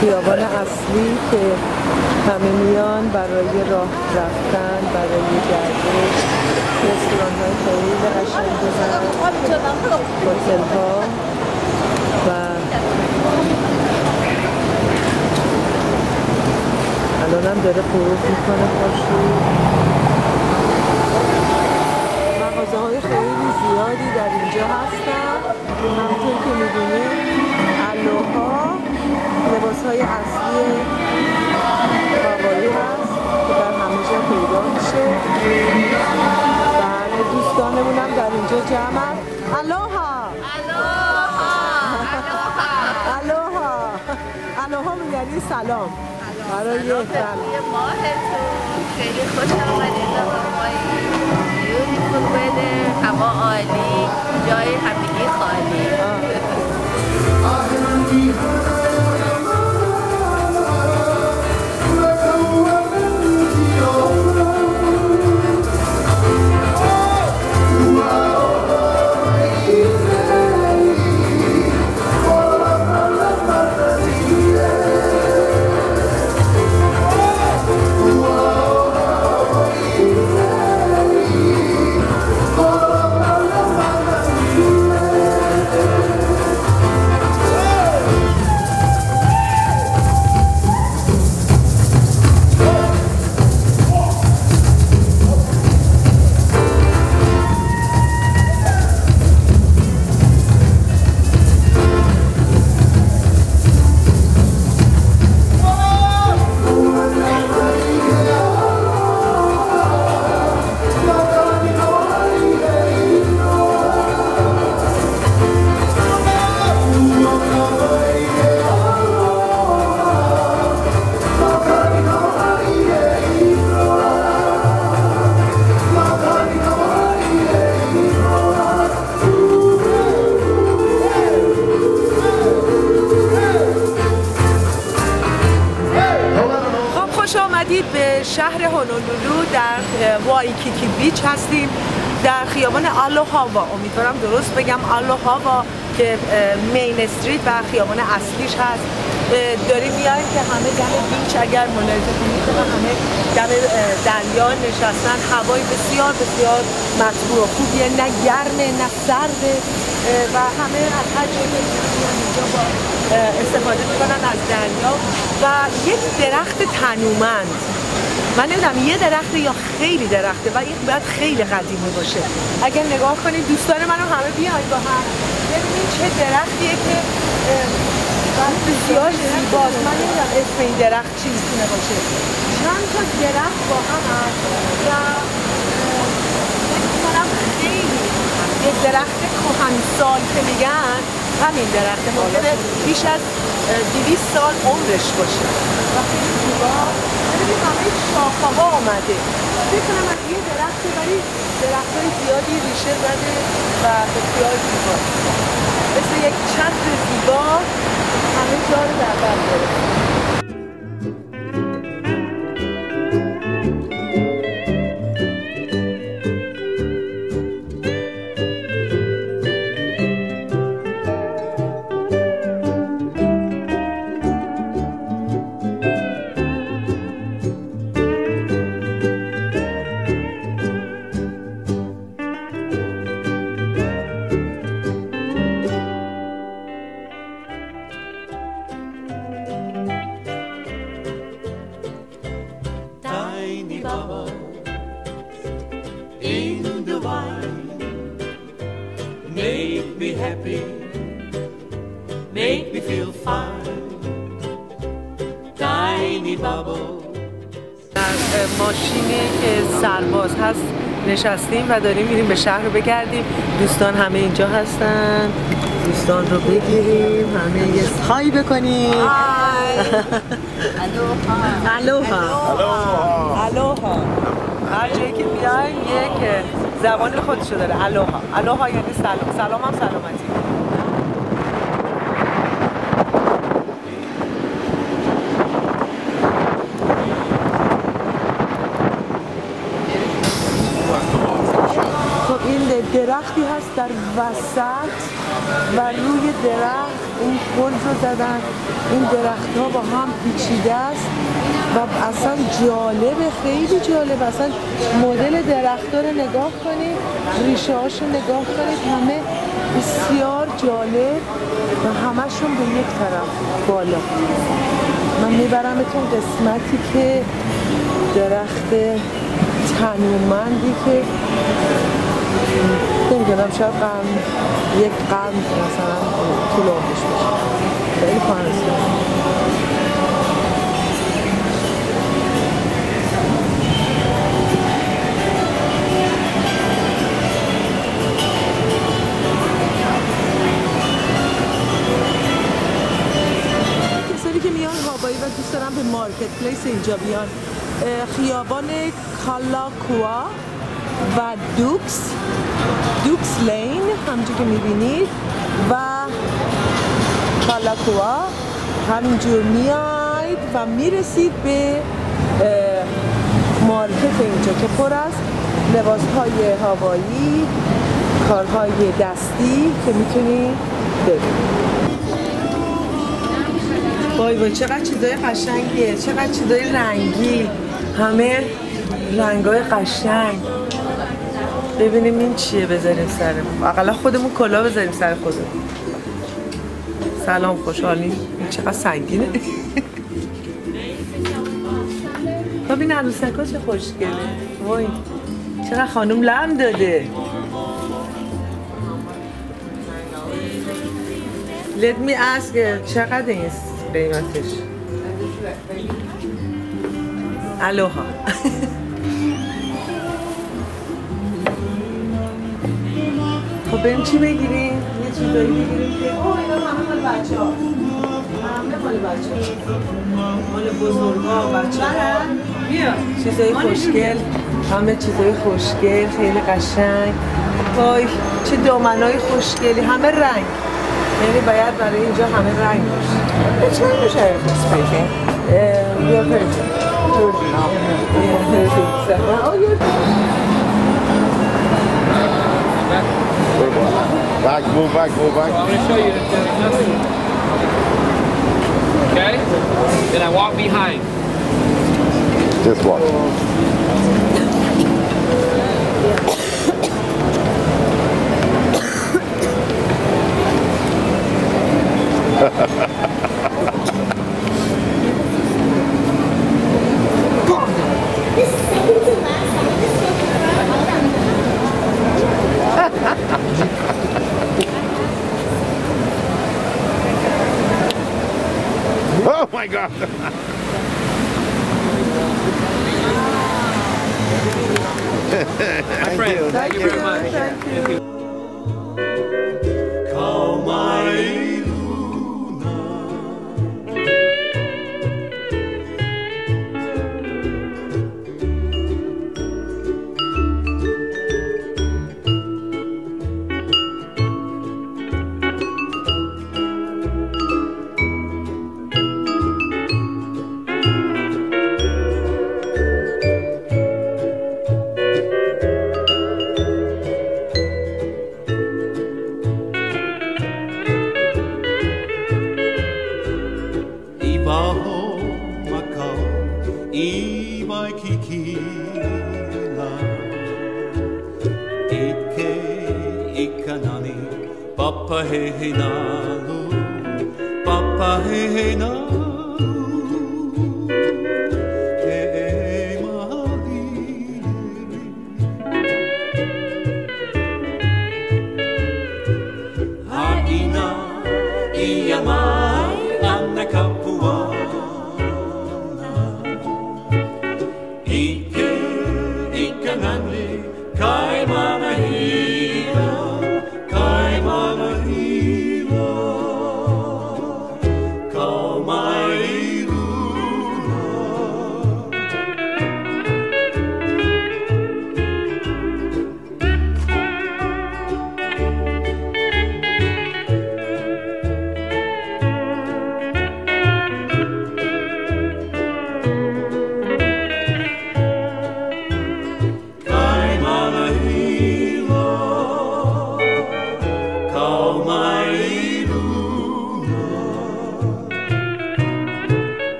خیابان اصلی که همه میان برای راه رفتن برای گردش رستوران های خیلی قشنگ هتل ها و الان هم داره غروب می‌کنه خورشید مغازه های خیلی زیادی در اینجا هستن. همونطور که می‌بینید الوها. لباس های اصلی هوایی هست که در همه جا پیدا میشه. بله دوستانمون هم در اینجا جمع هست. الوها! الوها! الوها! یعنی سلام. برای ماهتون. خیلی خوش آمدید. بیوتیفول ویدر هوا عالی. جای همگی خالی. هونولولو در وایکیکی بیچ هستیم در خیابان آلوهاوا امیدوارم درست بگم آلوهاوا که مین استریت و خیابان اصلیش هست. داریم میایم که همه دم بیچ اگر ملاحظه کنید همه دم دریا نشستن هوای بسیار بسیار مطبوع و خوبیه نه گرمه نه سرده و همه از هر جایی اینجا با استفاده می‌کنن از دریا. و یک درخت تنومند. من نمی‌دونم یه درخته یا خیلی درخته و این باید خیلی قدیمی باشه. اگر نگاه کنید دوستان منو همه بیاین با هم. ببینید چه درختیه که بسیار زیباست. من نمی‌دونم اسم این درخت چی می‌تونه باشه. چند تا درخت با هم هست. و می‌کنم خیلی یک درخت کهنسال که میگن همین درخت ممکنه بیش از دویست سال عمرش باشه. و خیلی زیبا ببینید همه شاخه ها آمده. فکر کنم از یه درخته ولی درخت های زیادی ریشه زده و بسیار زیبا. مثل یک چتر زیبا همه جا رو در بر Make me happy, make me feel fine. Tiny bubble. در ماشینی که سرباز هست نشستیم و داریم میریم به شهر رو بگردیم. دوستان همه اینجا هستن. دوستان رو بگیریم. همه یه های بکنیم. الوها الوها هر جایی که بیایم یک زبان خودشو داره. الوها الوها یعنی سلام. سلام هم سلامتی خب این درختی هست در وسط و روی درخت این گلز رو زدن. این درخت ها با هم پیچیده است و اصلا جالبه خیلی جالب اصلا مدل درخت رو نگاه کنید ریشه هاشو نگاه کنید همه بسیار جالب و همشون به یک طرف بالا. من میبرمتون قسمتی که درخت تنومندی که نمی‌دونم شاید قرن یک قرن مثلا طول عمرش باشه. خیلی هاوایی و دوست به مارکت پلیس اینجا بیان خیابان کالاکوا و دوکس. دوکس لین همونجور که می‌بینید و کالاکوا همینجور میاید و می‌رسید به مارکت اینجا که پر از لباس های هوایی کارهای دستی که می‌تونید ببینید وای وای چقدر چیزای قشنگیه چقدر چیزای رنگی. همه رنگای قشنگ. ببینیم این چیه بذاریم سرمون اقلا خودمون کلا بذاریم سر خودمون. سلام خوشحالی این چقدر سنگینه. ببین عروسکا چه خوشگله. وای چقدر خانم لم داده. Let me ask چقدر این قیمتش؟ الوها. خب بریم چی بگیریم؟ یه چیزایی بگیریم که اوه اینا همه مال بچه ها همه مال بچه ها مال بزرگ ها بچه ها بیا. چیزای خوشگل. همه چیزای خوشگل. خیلی قشنگ. وای چه دامنای خوشگلی. همه رنگ. یعنی باید برای اینجا همه رنگ باشه. Which language are you speaking? We are Persian. Persian. Yeah. Oh, you're Back, move back, move back. I'm gonna show you that there's nothing. Okay? Then I walk behind. Just watch. My friend, thank you very much. Thank you. Ikanani papa he he nalu. Papa he he nalu